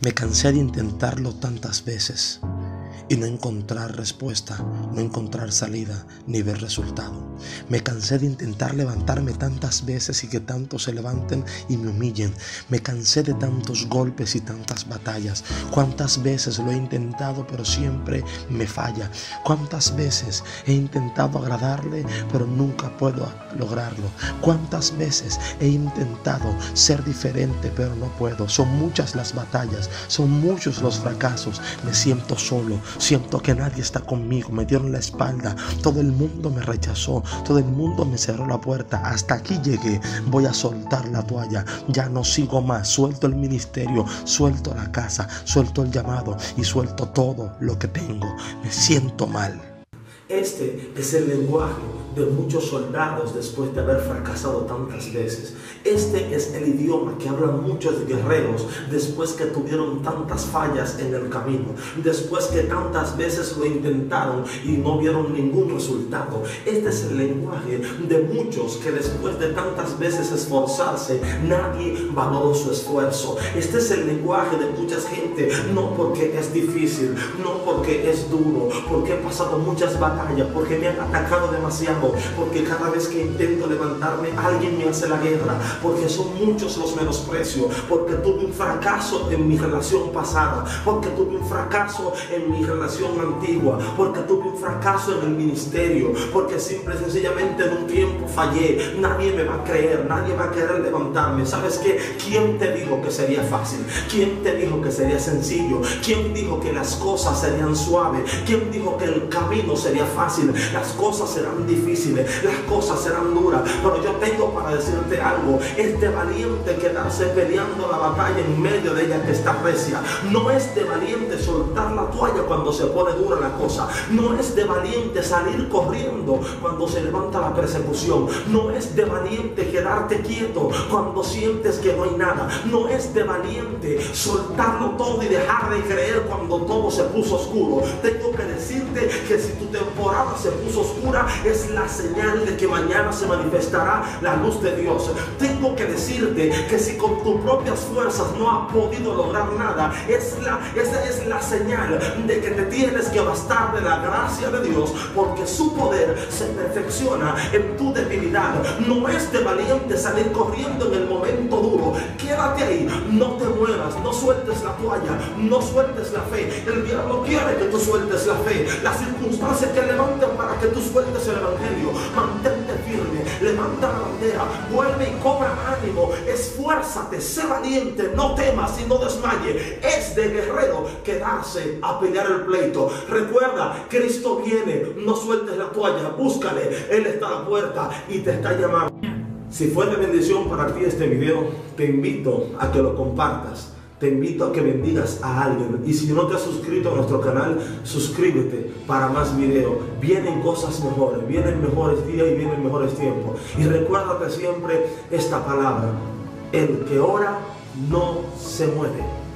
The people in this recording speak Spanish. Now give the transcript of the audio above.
Me cansé de intentarlo tantas veces y no encontrar respuesta, no encontrar salida ni ver resultado. Me cansé de intentar levantarme tantas veces y que tantos se levanten y me humillen. Me cansé de tantos golpes y tantas batallas. Cuántas veces lo he intentado pero siempre me falla. Cuántas veces he intentado agradarle pero nunca puedo lograrlo. Cuántas veces he intentado ser diferente pero no puedo. Son muchas las batallas, son muchos los fracasos. Me siento solo, Siento que nadie está conmigo, me dieron la espalda, todo el mundo me rechazó, todo el mundo me cerró la puerta. Hasta aquí llegué, voy a soltar la toalla, ya no sigo más, suelto el ministerio, suelto la casa, suelto el llamado y suelto todo lo que tengo. Me siento mal. Este es el lenguaje de muchos soldados después de haber fracasado tantas veces. Este es el idioma que hablan muchos guerreros después que tuvieron tantas fallas en el camino, después que tantas veces lo intentaron y no vieron ningún resultado. Este es el lenguaje de muchos que después de tantas veces esforzarse, nadie valoró su esfuerzo. Este es el lenguaje de mucha gente, no porque es difícil, no porque es duro, porque he pasado muchas batallas porque me han atacado demasiado, porque cada vez que intento levantarme alguien me hace la guerra, porque son muchos los menosprecios, porque tuve un fracaso en mi relación pasada, porque tuve un fracaso en mi relación antigua, porque tuve un fracaso en el ministerio, porque simple y sencillamente en un tiempo fallé, nadie me va a creer, nadie va a querer levantarme. ¿Sabes qué? ¿Quién te dijo que sería fácil? ¿Quién te dijo que sería sencillo? ¿Quién dijo que las cosas serían suaves? ¿Quién dijo que el camino sería fácil, las cosas serán difíciles, las cosas serán duras. Pero yo tengo para decirte algo, es de valiente quedarse peleando la batalla en medio de ella que está recia. No es de valiente soltar la toalla cuando se pone dura la cosa. No es de valiente salir corriendo cuando se levanta la persecución. No es de valiente quedarte quieto cuando sientes que no hay nada. No es de valiente soltarlo todo y dejar de creer cuando todo se puso oscuro. Tengo que decirte que si tu temporada se puso oscura, es la señal de que mañana se manifestará la luz de Dios. Tengo que decirte que si con tus propias fuerzas no has podido lograr nada, es la, esa es la señal de que te tienes que bastar de la gracia de Dios, porque su poder se perfecciona en tu debilidad. No es de valiente salir corriendo en el momento duro. Quédate ahí, no te muevas, no sueltes la toalla, no sueltes la fe. El diablo quiere que tú sueltes la fe. Las circunstancias que levanten para que tú sueltes el evangelio. Mantente firme, levanta la bandera, vuelve y cobra ánimo, esfuérzate, sé valiente, no temas y no desmaye. Es de guerrero quedarse a pelear el pleito. Recuerda, Cristo viene, no sueltes la toalla, búscale, Él está a la puerta y te está llamando. Si fue de bendición para ti este video, te invito a que lo compartas te invito a que bendigas a alguien. Y si no te has suscrito a nuestro canal, suscríbete para más videos. Vienen cosas mejores, vienen mejores días y vienen mejores tiempos. Y recuérdate siempre esta palabra. El que ora no se muere.